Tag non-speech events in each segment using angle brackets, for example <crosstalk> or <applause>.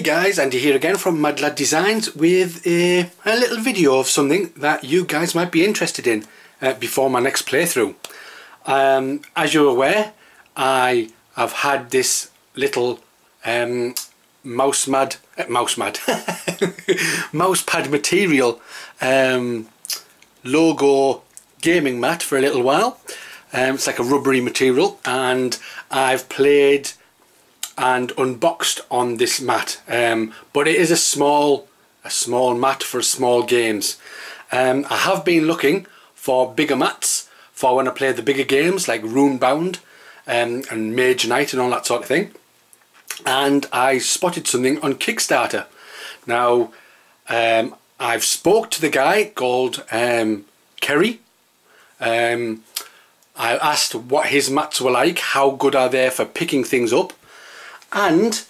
Hey guys, Andy here again from Mad Lad Designs with a, a, little video of something that you guys might be interested in uh, before my next playthrough. Um, as you're aware, I have had this little um, mouse mad, uh, mouse mad, <laughs> mouse pad material um, logo gaming mat for a little while. Um, it's like a rubbery material and I've played and unboxed on this mat. Um, but it is a small a small mat for small games. Um, I have been looking for bigger mats for when I play the bigger games like Runebound um, and Mage Knight and all that sort of thing. And I spotted something on Kickstarter. Now um, I've spoke to the guy called um, Ceri. Um, I asked what his mats were like, how good are they for picking things up and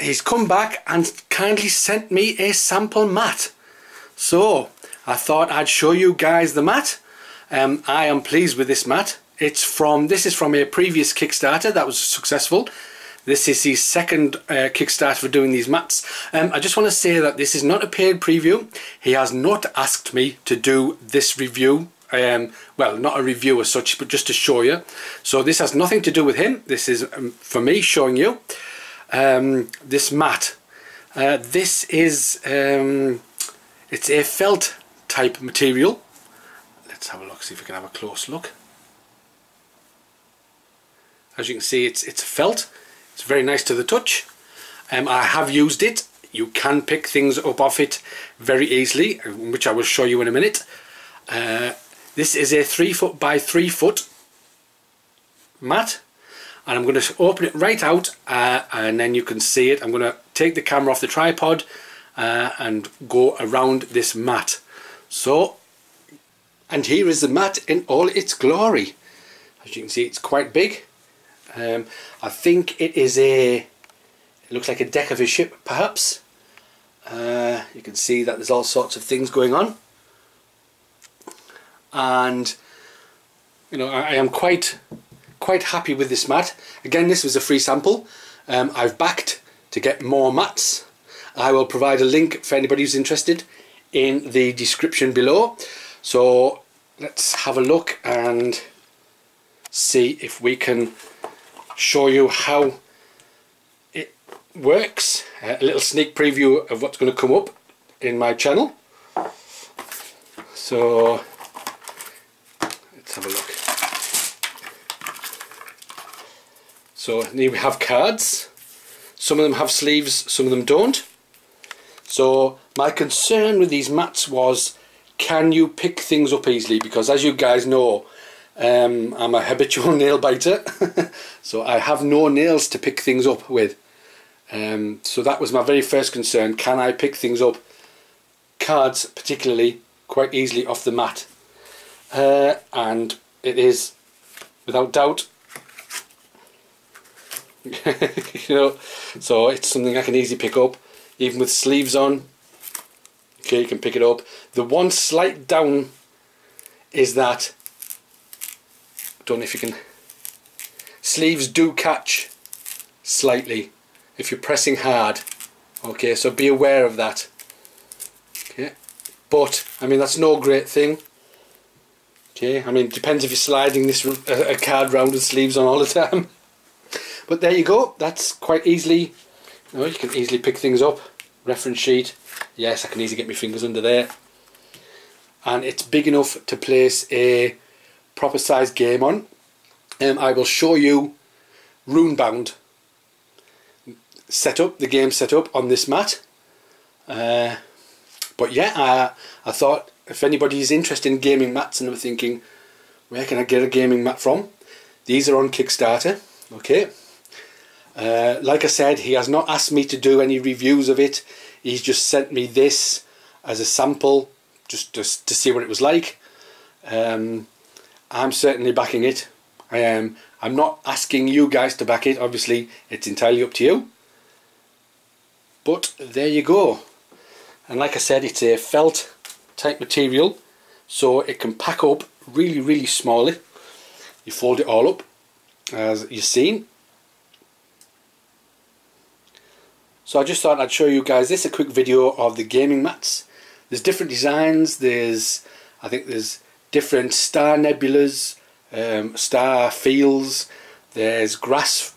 he's come back and kindly sent me a sample mat so I thought I'd show you guys the mat um, I am pleased with this mat it's from this is from a previous Kickstarter that was successful this is his second uh, Kickstarter for doing these mats. Um, I just want to say that this is not a paid preview. He has not asked me to do this review um, well not a review as such but just to show you. So this has nothing to do with him. This is um, for me showing you um, this mat. Uh, this is um, it's a felt type material. Let's have a look see if we can have a close look. As you can see it's it's felt. It's very nice to the touch. Um, I have used it. You can pick things up off it very easily which I will show you in a minute. Uh, this is a 3 foot by 3 foot mat and I'm going to open it right out uh, and then you can see it. I'm going to take the camera off the tripod uh, and go around this mat. So, and here is the mat in all its glory. As you can see it's quite big. Um, I think it is a, it looks like a deck of a ship perhaps. Uh, you can see that there's all sorts of things going on and you know I, I am quite quite happy with this mat. Again this was a free sample. Um, I've backed to get more mats. I will provide a link for anybody who's interested in the description below. So let's have a look and see if we can show you how it works. A little sneak preview of what's going to come up in my channel. So Have a look. So here we have cards. Some of them have sleeves, some of them don't. So my concern with these mats was can you pick things up easily because as you guys know um, I'm a habitual <laughs> nail biter <laughs> so I have no nails to pick things up with um, so that was my very first concern can I pick things up cards particularly quite easily off the mat uh, and it is without doubt <laughs> you know so it's something I can easily pick up. Even with sleeves on okay you can pick it up. The one slight down is that don't know if you can sleeves do catch slightly if you're pressing hard okay so be aware of that okay. But I mean that's no great thing Okay, I mean, it depends if you're sliding this a card round with sleeves on all the time. <laughs> But there you go. That's quite easily. You, know, you can easily pick things up. Reference sheet. Yes, I can easily get my fingers under there. And it's big enough to place a proper size game on. Um, I will show you Runebound setup, the game setup on this mat. Uh, but yeah, I, I thought if anybody is interested in gaming mats and are thinking, where can I get a gaming mat from? These are on Kickstarter, okay. Uh, like I said, he has not asked me to do any reviews of it. He's just sent me this as a sample, just, just to see what it was like. Um, I'm certainly backing it. I am. I'm not asking you guys to back it. Obviously, it's entirely up to you. But there you go. And like I said, it's a felt type material so it can pack up really really smallly. You fold it all up as you've seen. So I just thought I'd show you guys this, a quick video of the gaming mats. There's different designs, there's, I think there's different star nebulas, um, star fields, there's grass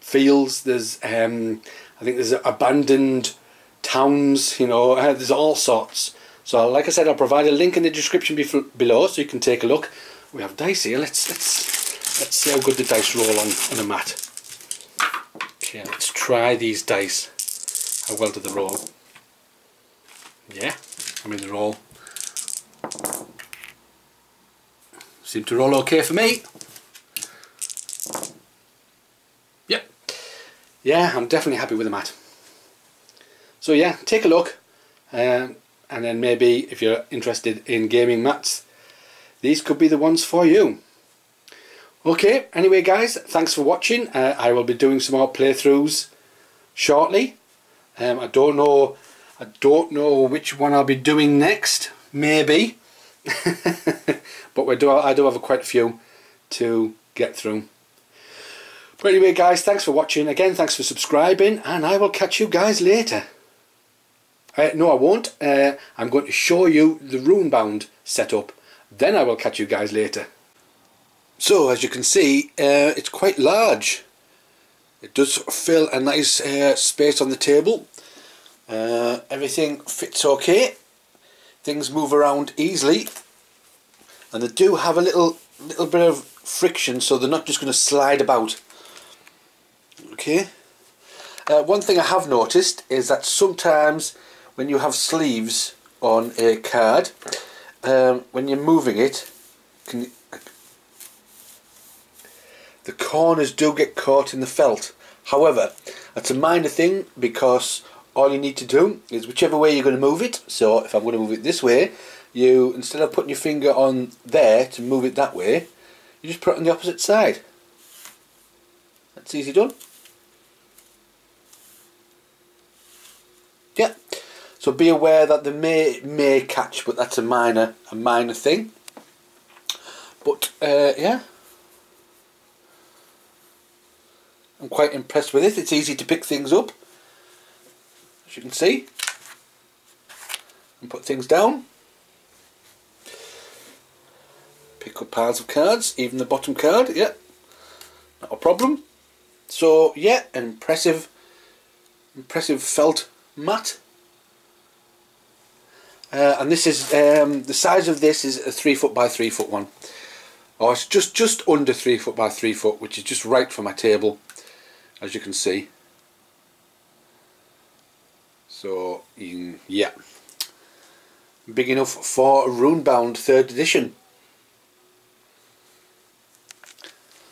fields, there's, um, I think there's abandoned towns, you know, uh, there's all sorts. So like I said, I'll provide a link in the description below so you can take a look. We have dice here, let's, let's, let's see how good the dice roll on, on a mat. Okay, let's try these dice. How well do they roll? Yeah, I mean they're all seem to roll okay for me. Yep. Yeah, I'm definitely happy with the mat. So yeah, take a look. Um, and then maybe if you're interested in gaming mats, these could be the ones for you. Okay, anyway guys, thanks for watching. Uh, I will be doing some more playthroughs shortly. Um, I don't know I don't know which one I'll be doing next. Maybe. <laughs> but we do I do have a quite a few to get through. But anyway guys, thanks for watching. Again, thanks for subscribing and I will catch you guys later. Uh, no, I won't. Uh, I'm going to show you the Runebound setup. Then I will catch you guys later. So as you can see uh, it's quite large it does fill a nice uh, space on the table uh, everything fits okay things move around easily and they do have a little little bit of friction so they're not just going to slide about okay uh, one thing I have noticed is that sometimes when you have sleeves on a card um, when you're moving it can the corners do get caught in the felt. However, that's a minor thing because all you need to do is whichever way you're going to move it. So if I'm going to move it this way, you instead of putting your finger on there to move it that way, you just put it on the opposite side. That's easy done. Yeah. So be aware that they may may catch, but that's a minor a minor thing. But uh, yeah. I'm quite impressed with it. It's easy to pick things up, as you can see, and put things down. Pick up piles of cards, even the bottom card, yeah, not a problem. So yeah, an impressive, impressive felt mat. Uh, and this is um, the size of this is a three foot by three foot one. Oh, it's just just under three foot by three foot, which is just right for my table as you can see. So you, yeah. Big enough for Runebound 3rd edition.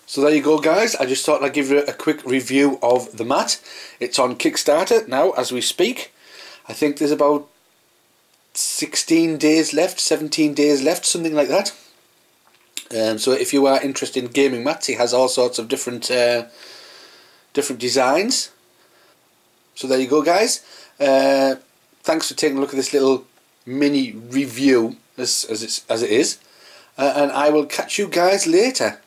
So there you go guys. I just thought I'd give you a quick review of the mat. It's on Kickstarter now as we speak. I think there's about 16 days left 17 days left something like that um, so if you are interested in gaming mats he has all sorts of different uh, different designs. So there you go guys. Uh, thanks for taking a look at this little mini review as, as, it's, as it is. Uh, and I will catch you guys later.